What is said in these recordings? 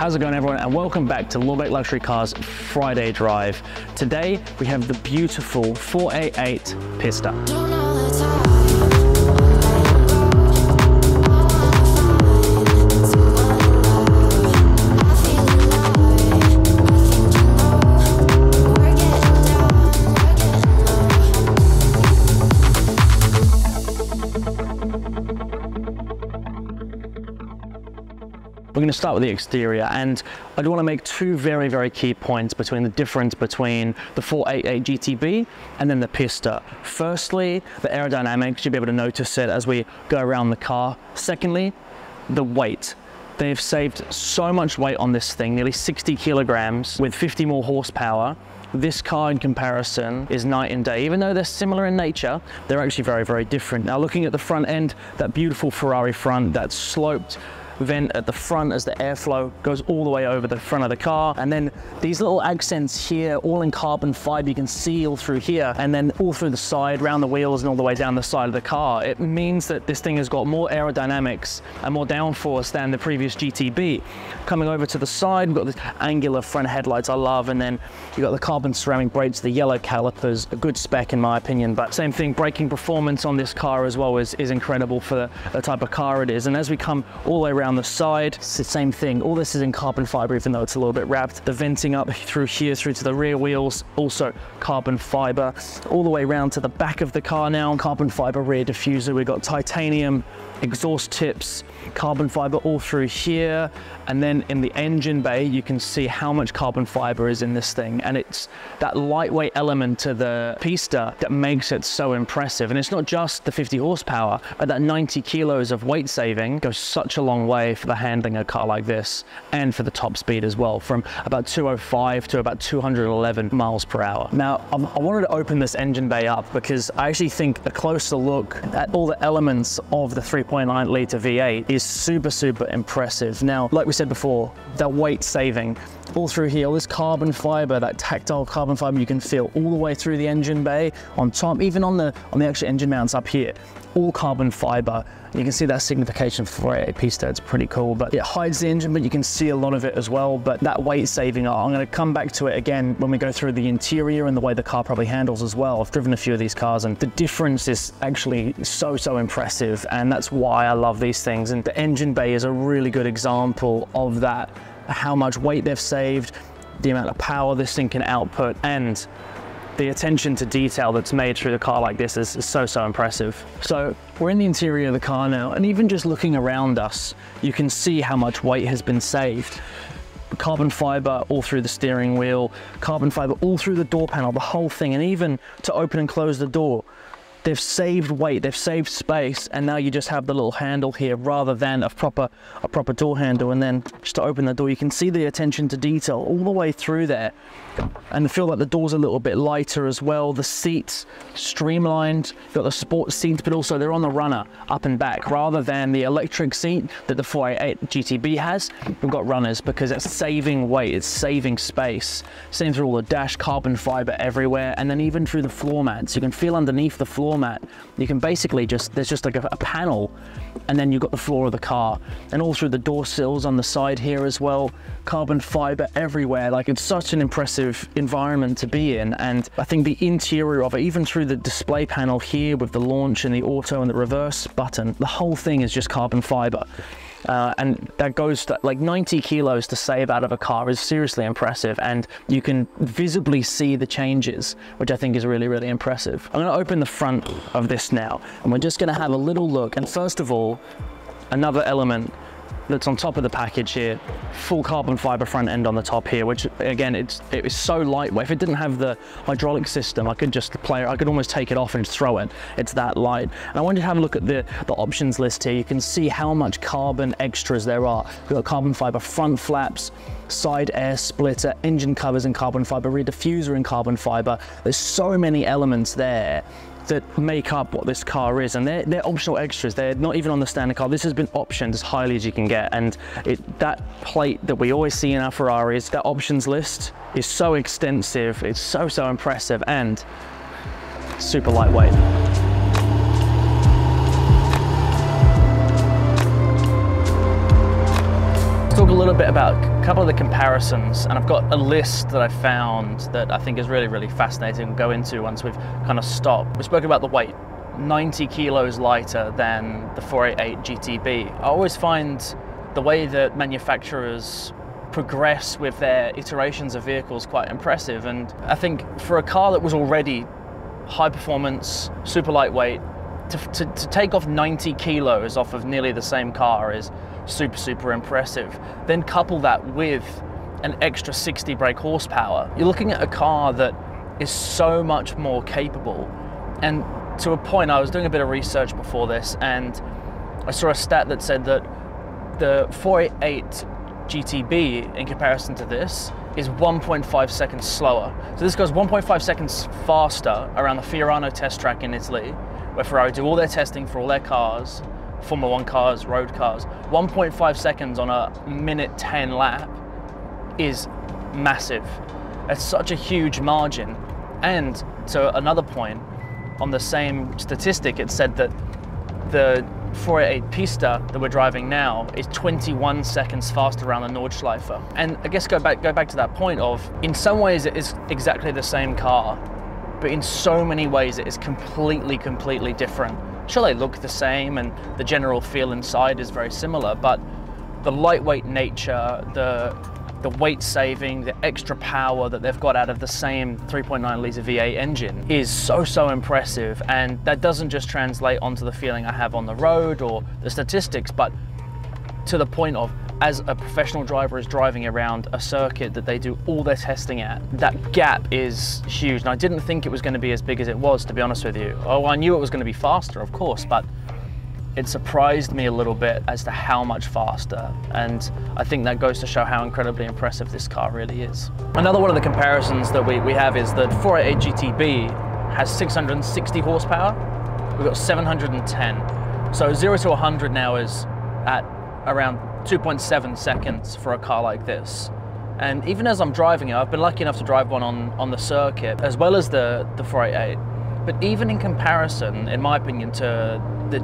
How's it going everyone and welcome back to Lorbek Luxury Cars Friday Drive. Today we have the beautiful 488 Pista. We're going to start with the exterior and I do want to make two very, very key points between the difference between the 488 GTB and then the Pista. Firstly, the aerodynamics, you'll be able to notice it as we go around the car. Secondly, the weight. They've saved so much weight on this thing, nearly 60 kilograms with 50 more horsepower this car in comparison is night and day. Even though they're similar in nature, they're actually very, very different. Now looking at the front end, that beautiful Ferrari front, that sloped vent at the front as the airflow goes all the way over the front of the car. And then these little accents here, all in carbon fiber, you can see all through here and then all through the side, around the wheels and all the way down the side of the car. It means that this thing has got more aerodynamics and more downforce than the previous GTB. Coming over to the side, we've got this angular front headlights I love, and then you've got the carbon ceramic brakes, the yellow calipers, a good spec in my opinion, but same thing, braking performance on this car as well is, is incredible for the, the type of car it is. And as we come all the way around the side, it's the same thing. All this is in carbon fiber, even though it's a little bit wrapped. The venting up through here, through to the rear wheels, also carbon fiber. All the way around to the back of the car now, carbon fiber rear diffuser. We've got titanium exhaust tips, carbon fiber all through here. And then in the engine bay, you can see how much carbon fiber is in this thing. And it's that lightweight element to the Pista that makes it so impressive. And it's not just the 50 horsepower, but that 90 kilos of weight saving goes such a long way for the handling of a car like this and for the top speed as well, from about 205 to about 211 miles per hour. Now, I wanted to open this engine bay up because I actually think a closer look at all the elements of the 3.9 litre V8 is super, super impressive. Now, like we said before, that weight saving all through here, all this carbon fiber, that tactile carbon fiber you can feel all the way through the engine bay, on top, even on the on the actual engine mounts up here, all carbon fiber. You can see that signification for a Pista, it's pretty cool, but it hides the engine, but you can see a lot of it as well. But that weight saving, uh, I'm gonna come back to it again when we go through the interior and the way the car probably handles as well. I've driven a few of these cars and the difference is actually so, so impressive. And that's why I love these things. And the engine bay is a really good example of that how much weight they've saved, the amount of power this thing can output, and the attention to detail that's made through the car like this is, is, so, so impressive. So we're in the interior of the car now, and even just looking around us, you can see how much weight has been saved. Carbon fiber all through the steering wheel, carbon fiber all through the door panel, the whole thing, and even to open and close the door they've saved weight, they've saved space, and now you just have the little handle here rather than a proper a proper door handle. And then just to open the door, you can see the attention to detail all the way through there. And I feel like the door's a little bit lighter as well. The seats streamlined, You've got the sport seats, but also they're on the runner up and back rather than the electric seat that the 488 GTB has. We've got runners because it's saving weight, it's saving space. Same through all the dash, carbon fiber everywhere, and then even through the floor mats. You can feel underneath the floor you can basically just, there's just like a, a panel and then you've got the floor of the car and all through the door sills on the side here as well, carbon fiber everywhere. Like it's such an impressive environment to be in. And I think the interior of it, even through the display panel here with the launch and the auto and the reverse button, the whole thing is just carbon fiber. Uh, and that goes to like 90 kilos to save out of a car is seriously impressive and you can visibly see the changes which I think is really really impressive. I'm going to open the front of this now and we're just going to have a little look and first of all another element that's on top of the package here. Full carbon fiber front end on the top here, which again, it's it is so lightweight. If it didn't have the hydraulic system, I could just play, I could almost take it off and throw it. It's that light. And I wanted to have a look at the, the options list here. You can see how much carbon extras there are. We've got carbon fiber front flaps, side air splitter, engine covers in carbon fiber, rear diffuser in carbon fiber. There's so many elements there that make up what this car is and they're, they're optional extras. They're not even on the standard car. This has been optioned as highly as you can get and it, that plate that we always see in our Ferraris that options list is so extensive it's so so impressive and super lightweight. Talk a little bit about a couple of the comparisons, and I've got a list that I found that I think is really, really fascinating. We'll go into once we've kind of stopped. We spoke about the weight. 90 kilos lighter than the 488 GTB. I always find the way that manufacturers progress with their iterations of vehicles quite impressive. And I think for a car that was already high performance, super lightweight, to, to, to, take off 90 kilos off of nearly the same car is super, super impressive. Then couple that with an extra 60 brake horsepower. You're looking at a car that is so much more capable. And to a point, I was doing a bit of research before this and I saw a stat that said that the 488 GTB in comparison to this is 1.5 seconds slower. So this goes 1.5 seconds faster around the Fiorano test track in Italy, where Ferrari do all their testing for all their cars, Formula One cars, road cars. 1.5 seconds on a minute 10 lap is massive. It's such a huge margin. And to another point, on the same statistic, it said that the 488 Pista that we're driving now is 21 seconds faster around the Nordschleife. And I guess go back, go back to that point of, in some ways it is exactly the same car, but in so many ways it is completely, completely different. Sure, they look the same and the general feel inside is very similar, but the lightweight nature, the the weight saving, the extra power that they've got out of the same 3.9 litre V8 engine is so, so impressive. And that doesn't just translate onto the feeling I have on the road or the statistics, but to the point of as a professional driver is driving around a circuit that they do all their testing at, that gap is huge. And I didn't think it was going to be as big as it was, to be honest with you. Oh, I knew it was going to be faster, of course, but it surprised me a little bit as to how much faster and I think that goes to show how incredibly impressive this car really is. Another one of the comparisons that we, we have is that 488 GTB has 660 horsepower, we've got 710. So 0 to 100 now is at around 2.7 seconds for a car like this. And even as I'm driving it, I've been lucky enough to drive one on, on the circuit as well as the, the 488. But even in comparison, in my opinion, to the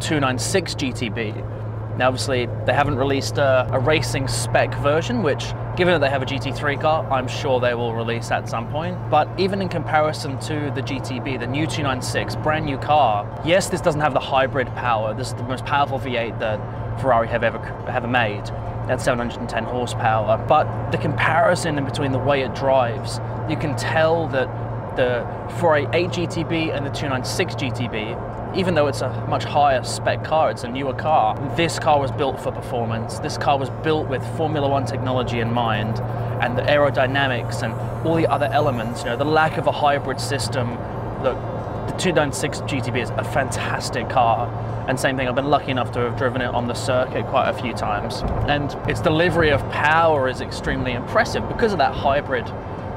296 GTB. Now obviously they haven't released a, a, racing spec version, which given that they have a GT3 car, I'm sure they will release at some point. But even in comparison to the GTB, the new 296, brand new car, yes, this doesn't have the hybrid power. This is the most powerful V8 that Ferrari have ever, ever made. That's 710 horsepower. But the comparison in between the way it drives, you can tell that the 488 GTB and the 296 GTB even though it's a much higher spec car, it's a newer car, this car was built for performance. This car was built with Formula One technology in mind and the aerodynamics and all the other elements, you know, the lack of a hybrid system. Look, the 296 GTB is a fantastic car. And same thing, I've been lucky enough to have driven it on the circuit quite a few times. And its delivery of power is extremely impressive because of that hybrid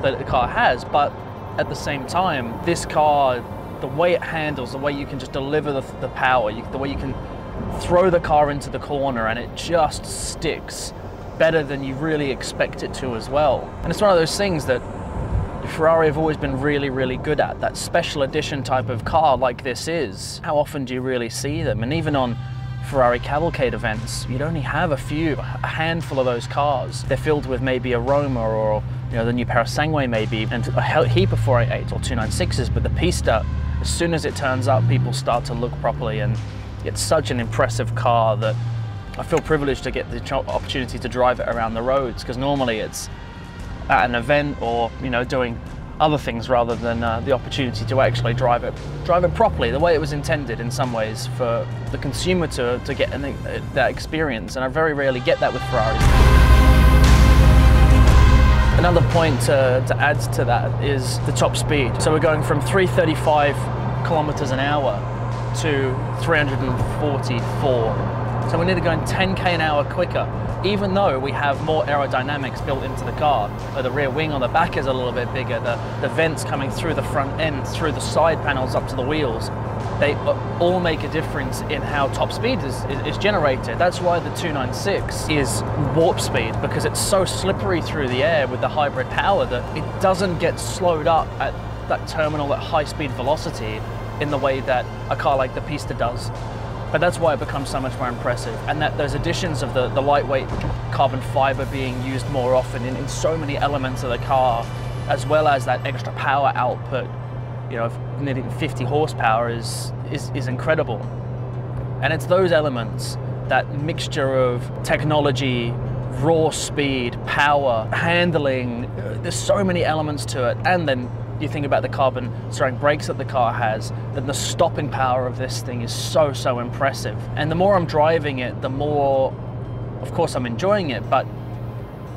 that the car has. But at the same time, this car the way it handles, the way you can just deliver the, the power, you, the way you can throw the car into the corner and it just sticks better than you really expect it to as well. And it's one of those things that Ferrari have always been really, really good at, that special edition type of car like this is. How often do you really see them? And even on Ferrari cavalcade events, you'd only have a few, a handful of those cars. They're filled with maybe a Roma or you know the new Purosangue maybe, and a heap of 488 or 296s, but the Pista as soon as it turns up, people start to look properly and it's such an impressive car that I feel privileged to get the opportunity to drive it around the roads because normally it's at an event or you know doing other things rather than uh, the opportunity to actually drive it drive it properly the way it was intended in some ways for the consumer to, to get an, uh, that experience and I very rarely get that with Ferraris. Another point to, to add to that is the top speed. So we're going from 335 kilometers an hour to 344. So we're nearly going 10k an hour quicker, even though we have more aerodynamics built into the car. Uh, the rear wing on the back is a little bit bigger, the, the vents coming through the front end, through the side panels up to the wheels they uh, all make a difference in how top speed is, is, is, generated. That's why the 296 is warp speed because it's so slippery through the air with the hybrid power that it doesn't get slowed up at that terminal at high speed velocity in the way that a car like the Pista does. But that's why it becomes so much more impressive. And that those additions of the, the lightweight carbon fiber being used more often in, in so many elements of the car, as well as that extra power output, you know, nearly 50 horsepower is, is, is incredible. And it's those elements, that mixture of technology, raw speed, power, handling, uh, there's so many elements to it. And then you think about the carbon ceramic brakes that the car has, then the stopping power of this thing is so, so impressive. And the more I'm driving it, the more, of course, I'm enjoying it, but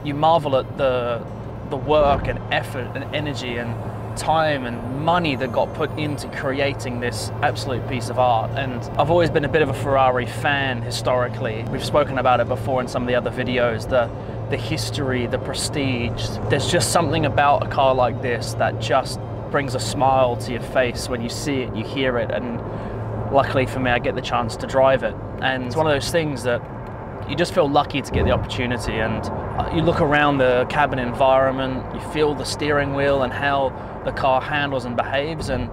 you marvel at the, the work and effort and energy and time and money that got put into creating this absolute piece of art. And I've always been a bit of a Ferrari fan historically. We've spoken about it before in some of the other videos. The the history, the prestige. There's just something about a car like this that just brings a smile to your face when you see it, you hear it, and luckily for me, I get the chance to drive it. And it's one of those things that you just feel lucky to get the opportunity. And uh, you look around the cabin environment, you feel the steering wheel and how the car handles and behaves, and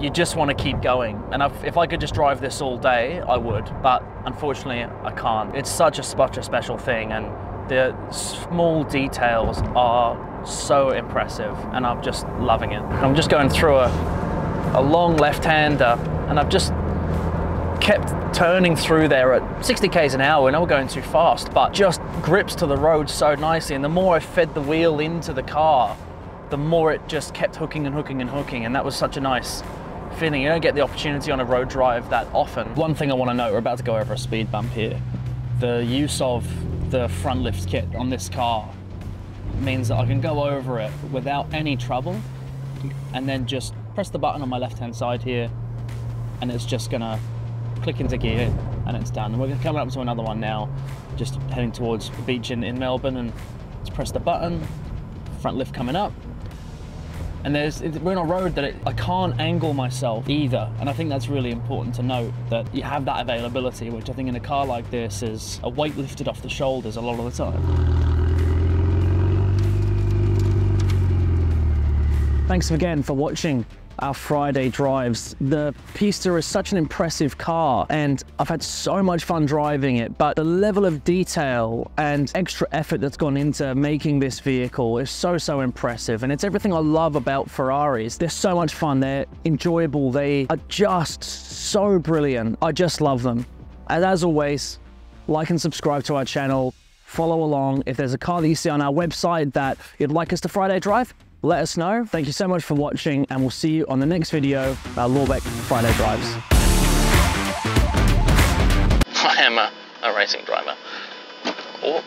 you just want to keep going. And if I could just drive this all day, I would, but unfortunately, I can't. It's such a, such a special thing, and the small details are so impressive, and I'm just loving it. I'm just going through a, a long left-hander, and I've just kept turning through there at 60 k's an hour, and I was going too fast, but just grips to the road so nicely. And the more I fed the wheel into the car, the more it just kept hooking and hooking and hooking, and that was such a nice feeling. You don't get the opportunity on a road drive that often. One thing I want to note, we're about to go over a speed bump here. The use of the front lift kit on this car means that I can go over it without any trouble and then just press the button on my left hand side here and it's just gonna click into gear and it's done. And we're coming up to another one now, just heading towards the beach in, in Melbourne and just press the button, front lift coming up, and there's we're on a road that it, I can't angle myself either and I think that's really important to note that you have that availability which I think in a car like this is a weight lifted off the shoulders a lot of the time. Thanks again for watching our Friday drives. The Pista is such an impressive car and I've had so much fun driving it, but the level of detail and extra effort that's gone into making this vehicle is so, so impressive. And it's everything I love about Ferraris. They're so much fun, they're enjoyable, they are just so brilliant. I just love them. And as always, like and subscribe to our channel, follow along. If there's a car that you see on our website that you'd like us to Friday drive, let us know. Thank you so much for watching and we'll see you on the next video about Lorbek Friday Drives. I am a, a racing driver. Oh.